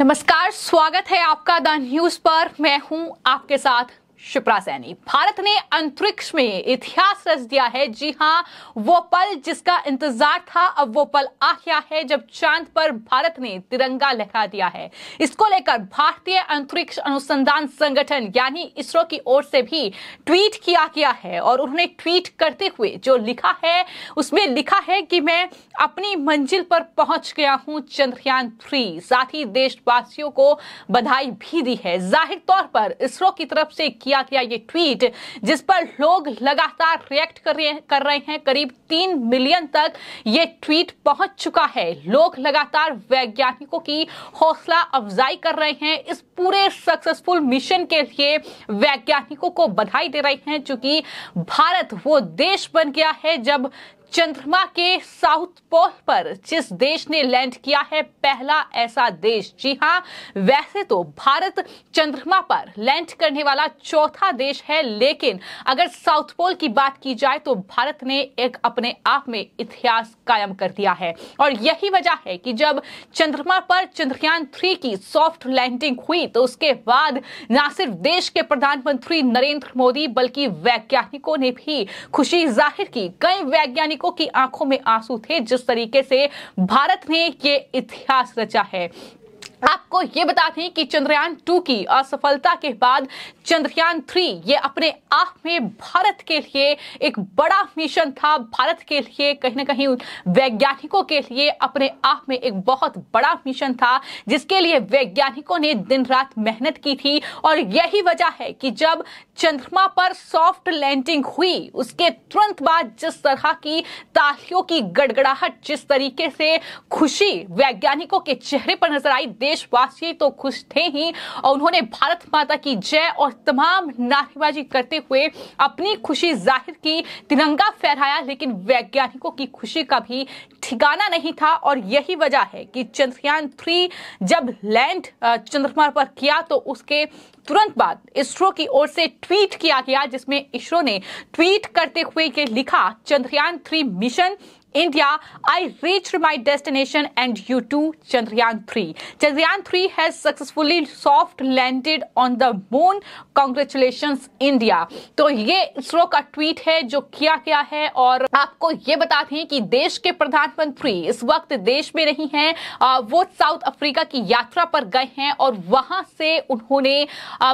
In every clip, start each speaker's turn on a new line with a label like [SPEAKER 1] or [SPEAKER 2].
[SPEAKER 1] नमस्कार स्वागत है आपका द न्यूज़ पर। मैं हूँ आपके साथ शिप्रा सैनी, भारत ने अंतरिक्ष में इतिहास रच दिया है। जी हाँ, वो पल जिसका इंतज़ार था, अब वो पल आ गया है जब चाँद पर भारत ने तिरंगा लहरा दिया है। इसको लेकर भारतीय अंतरिक्ष अनुसंधान संगठन, यानी इसरो की ओर से भी ट्वीट किया गया है और उन्होंने ट्वीट करते हुए जो लिखा है, उसमें लिखा है कि मैं अपनी मंजिल पर पहुँच गया हूँ चंद्रयान थ्री। साथ ही देशवासियों को बधाई भी दी है। ज़ाहिर तौर पर इसरो की तरफ़ से किया किया गया ये ट्वीट जिस पर लोग लगातार रिएक्ट कर रहे कर रहे हैं, करीब तीन मिलियन तक ये ट्वीट पहुँच चुका है। लोग लगातार वैज्ञानिकों की हौसला अफजाई कर रहे हैं। इस पूरे सक्सेसफुल मिशन के लिए वैज्ञानिकों को बधाई दे रहे हैं चूँकि भारत वो देश बन गया है जब चंद्रमा के साउथ पोल पर जिस देश ने लैंड किया है पहला ऐसा देश, जी हाँ, वैसे तो भारत चंद्रमा पर लैंड करने वाला चौथा देश है, लेकिन अगर साउथ पोल की बात की जाए तो भारत ने एक अपने आप में इतिहास कायम कर दिया है। और यही वजह है कि जब चंद्रमा पर चंद्रयान थ्री की सॉफ्ट लैंडिंग हुई तो उसके बाद न सिर्फ़ देश के प्रधानमंत्री नरेंद्र मोदी, बल्कि वैज्ञानिकों ने भी खुशी ज़ाहिर की। कई वैज्ञानिकों नागरिकों की आँखों में आँसू थे, जिस तरीके से भारत ने ये इतिहास रचा है। आपको ये बता दें कि चंद्रयान टू की असफलता के बाद चंद्रयान थ्री, ये अपने आप में भारत के लिए एक बड़ा मिशन था। भारत के लिए कहीं ना कहीं वैज्ञानिकों के लिए अपने आप में एक बहुत बड़ा मिशन था, जिसके लिए वैज्ञानिकों ने दिन रात मेहनत की थी। और यही वजह है कि जब चंद्रमा पर सॉफ्ट लैंडिंग हुई, उसके तुरंत बाद जिस तरह की तालियों की गड़गड़ाहट, जिस तरीके से खुशी वैज्ञानिकों के चेहरे पर नज़र आई देशवासी तो खुश थे ही और उन्होंने भारत माता की जय और तमाम नारेबाजी करते हुए अपनी खुशी ज़ाहिर की। तिरंगा फहराया, लेकिन वैज्ञानिकों की खुशी का भी ठिकाना नहीं था और यही वजह है कि चंद्रयान थ्री जब लैंड चंद्रमा पर किया तो उसके तुरंत बाद इसरो की ओर से ट्वीट किया गया, जिसमें इसरो ने ट्वीट करते हुए के लिखा, Chandrayaan three mission India, I reached my destination and you too, Chandrayaan 3. Chandrayaan 3 has successfully soft landed on the moon. Congratulations, India. तो ये इसरो का ट्वीट है जो किया गया है और आपको ये बता दें कि देश के प्रधानमंत्री इस वक्त देश में नहीं हैं वो साउथ अफ्रीका की यात्रा पर गए हैं और वहाँ से उन्होंने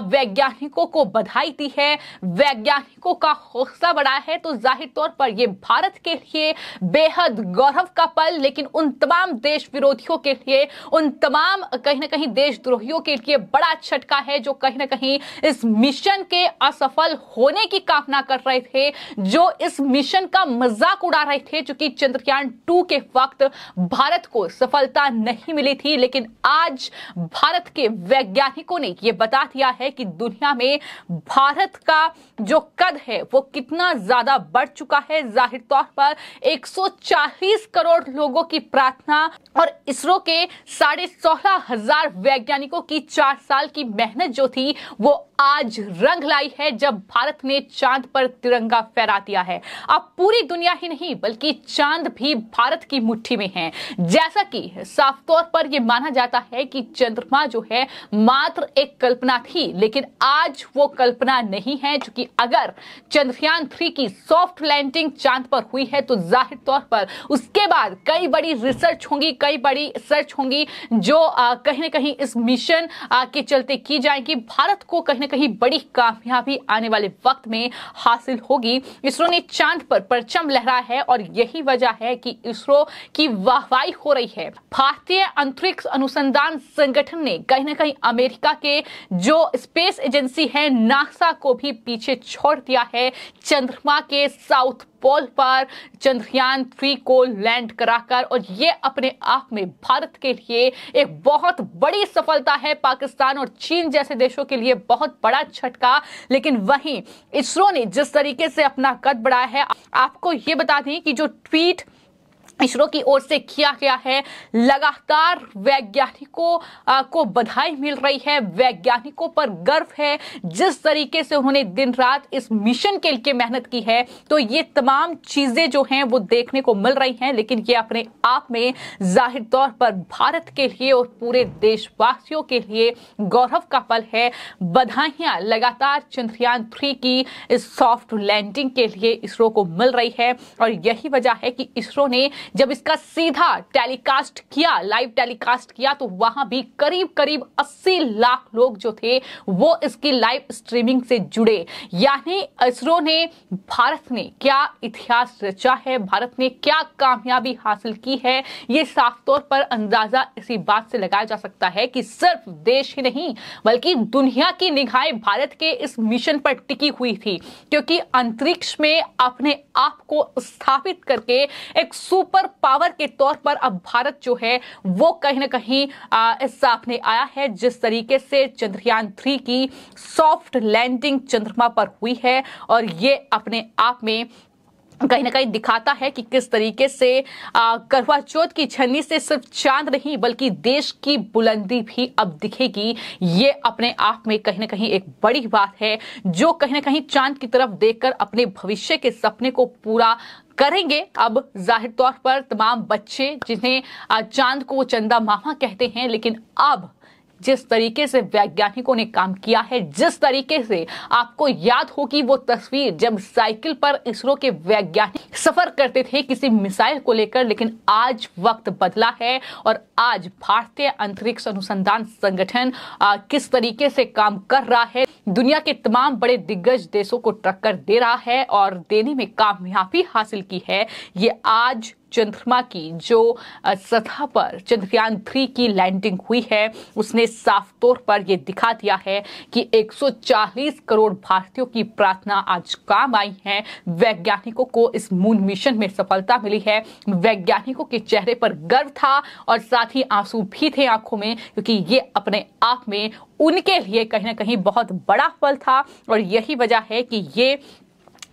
[SPEAKER 1] वैज्ञानिकों को बधाई दी है वैज्ञानिकों का हौसला बढ़ाया है तो ज़ाहिर तौर पर ये भारत के लिए बे बेहद गौरव का पल, लेकिन उन तमाम देश विरोधियों के लिए, उन तमाम कहीं ना कहीं देशद्रोहियों के लिए बड़ा झटका है, जो कहीं ना कहीं इस मिशन के असफल होने की कामना कर रहे थे, जो इस मिशन का मज़ाक उड़ा रहे थे क्योंकि चंद्रयान टू के वक्त भारत को सफलता नहीं मिली थी, लेकिन आज भारत के वैज्ञानिकों ने यह बता दिया है कि दुनिया में भारत का जो कद है, वो कितना ज़्यादा बढ़ चुका है। ज़ाहिर तौर पर एक सौ 140 करोड़ लोगों की प्रार्थना और इसरो के साढ़े सोलह हज़ार वैज्ञानिकों की चार साल की मेहनत जो थी, वो आज रंग लाई है जब भारत ने चाँद पर तिरंगा फहरा दिया है। अब पूरी दुनिया ही नहीं, बल्कि चाँद भी भारत की मुट्ठी में है। जैसा कि साफ़ तौर पर यह माना जाता है कि चंद्रमा जो है, मात्र एक कल्पना थी, लेकिन आज वो कल्पना नहीं है क्योंकि अगर चंद्रयान थ्री की सॉफ्ट लैंडिंग चाँद पर हुई है तो ज़ाहिर तौर पर उसके बाद कई बड़ी रिसर्च होंगी कई बड़ी सर्च होंगी जो कहीं ना कहीं इस मिशन के चलते की जाएगी। भारत को कहीं ना कहीं बड़ी कामयाबी आने वाले वक्त में हासिल होगी। इसरो ने चाँद पर परचम लहराया है और यही वजह है कि इसरो की वाहवाही हो रही है। भारतीय अंतरिक्ष अनुसंधान संगठन ने कहीं ना कहीं अमेरिका के जो स्पेस एजेंसी है, नासा को भी पीछे छोड़ दिया है। चंद्रमा के साउथ पोल पर चंद्रयान थ्री को लैंड कराकर, और ये अपने आप में भारत के लिए एक बहुत बड़ी सफलता है पाकिस्तान और चीन जैसे देशों के लिए बहुत बड़ा झटका। लेकिन वहीं इसरो ने जिस तरीके से अपना कद बढ़ाया है, आपको ये बता दें कि जो ट्वीट इसरो की ओर से किया गया है लगातार वैज्ञानिकों को बधाई मिल रही है। वैज्ञानिकों पर गर्व है। जिस तरीके से उन्होंने दिन रात इस मिशन के लिए मेहनत की है तो ये तमाम चीज़ें जो हैं, वो देखने को मिल रही हैं। लेकिन ये अपने आप में ज़ाहिर तौर पर भारत के लिए और पूरे देशवासियों के लिए गौरव का पल है। बधाइयाँ लगातार चंद्रयान थ्री की इस सॉफ्ट लैंडिंग के लिए इसरो को मिल रही है। और यही वजह है कि इसरो ने जब इसका सीधा टेलीकास्ट किया लाइव टेलीकास्ट किया तो वहाँ भी करीब करीब 80 लाख लोग जो थे, वो इसकी लाइव स्ट्रीमिंग से जुड़े। यानी इसरो ने, भारत ने क्या इतिहास रचा है? भारत ने क्या कामयाबी हासिल की है? ये साफ़ तौर पर अंदाज़ा इसी बात से लगाया जा सकता है कि सिर्फ़ देश ही नहीं, बल्कि दुनिया की निगाहें भारत के इस मिशन पर टिकी हुई थी। क्योंकि अंतरिक्ष में अपने आप को स्थापित करके एक सुपर सुपर पावर के तौर पर अब भारत जो है, वो कहीं ना कहीं इस सामने आया है, जिस तरीके से चंद्रयान थ्री की सॉफ्ट लैंडिंग चंद्रमा पर हुई है और ये अपने आप में कहीं ना कहीं दिखाता है कि किस तरीके से करवा चौथ की छन्नी से सिर्फ़ चाँद नहीं, बल्कि देश की बुलंदी भी अब दिखेगी। ये अपने आप में कहीं ना कहीं एक बड़ी बात है, जो कहीं ना कहीं चाँद की तरफ़ देखकर अपने भविष्य के सपने को पूरा करेंगे। अब ज़ाहिर तौर पर तमाम बच्चे जिन्हें चाँद को चंदा मामा कहते हैं, लेकिन अब जिस तरीके से वैज्ञानिकों ने काम किया है, जिस तरीके से आपको याद होगी वो तस्वीर जब साइकिल पर इसरो के वैज्ञानिक सफ़र करते थे किसी मिसाइल को लेकर, लेकिन आज वक्त बदला है और आज भारतीय अंतरिक्ष अनुसंधान संगठन किस तरीके से काम कर रहा है, दुनिया के तमाम बड़े दिग्गज देशों को टक्कर दे रहा है और देने में कामयाबी हासिल की है। ये आज चंद्रमा की, जो सतह पर, चंद्रयान थ्री की लैंडिंग हुई है, उसने साफ़ तौर पर यह दिखा दिया है कि 140 करोड़ भारतीयों की प्रार्थना आज काम आई है। वैज्ञानिकों को इस मून मिशन में सफलता मिली है। वैज्ञानिकों के चेहरे पर गर्व था और साथ ही आँसू भी थे आँखों में, क्योंकि ये अपने आप में उनके लिए कहीं ना कहीं बहुत बड़ा फल था और यही वजह है कि ये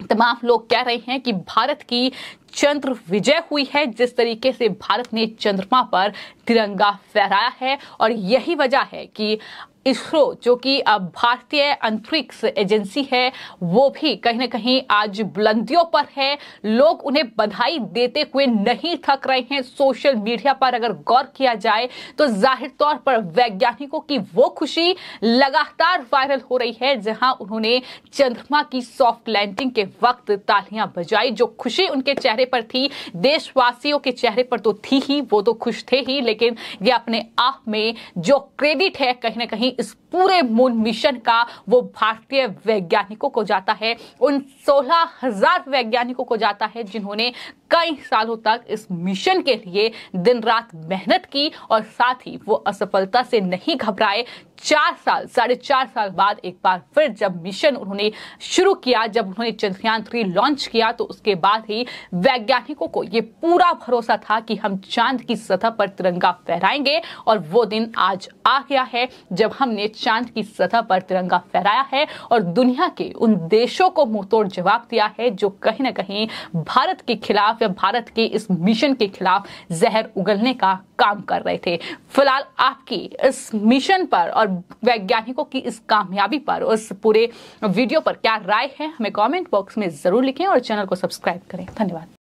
[SPEAKER 1] तमाम लोग कह रहे हैं कि भारत की चंद्र विजय हुई है, जिस तरीके से भारत ने चंद्रमा पर तिरंगा फहराया है और यही वजह है कि इसरो, जो कि भारतीय अंतरिक्ष एजेंसी है, वो भी कहीं ना कहीं आज बुलंदियों पर है। लोग उन्हें बधाई देते हुए नहीं थक रहे हैं। सोशल मीडिया पर अगर गौर किया जाए तो ज़ाहिर तौर पर वैज्ञानिकों की वो खुशी लगातार वायरल हो रही है, जहाँ उन्होंने चंद्रमा की सॉफ्ट लैंडिंग के वक्त तालियाँ बजाई, जो खुशी उनके चेहरे पर थी। देशवासियों के चेहरे पर तो थी ही, वो तो खुश थे ही, लेकिन ये अपने आप में जो क्रेडिट है, कहीं ना कहीं इस पूरे मून मिशन का वो भारतीय वैज्ञानिकों को जाता है। उन सोलह हज़ार वैज्ञानिकों को जाता है जिन्होंने कई सालों तक इस मिशन के लिए दिन रात मेहनत की और साथ ही वो असफलता से नहीं घबराए। चार साल, साढ़े चार साल बाद एक बार फिर जब मिशन उन्होंने शुरू किया, जब उन्होंने चंद्रयान थ्री लॉन्च किया तो उसके बाद ही वैज्ञानिकों को ये पूरा भरोसा था कि हम चाँद की सतह पर तिरंगा फहराएँगे और वो दिन आज आ गया है। जब हमने चाँद की सतह पर तिरंगा फहराया है और दुनिया के उन देशों को मुंहतोड़ जवाब दिया है जो कहीं ना कहीं भारत के खिलाफ या भारत के इस मिशन के खिलाफ जहर उगलने का काम कर रहे थे। फ़िलहाल आपकी इस मिशन पर और वैज्ञानिकों की इस कामयाबी पर, उस पूरे वीडियो पर क्या राय है, हमें कमेंट बॉक्स में ज़रूर लिखें और चैनल को सब्सक्राइब करें। धन्यवाद।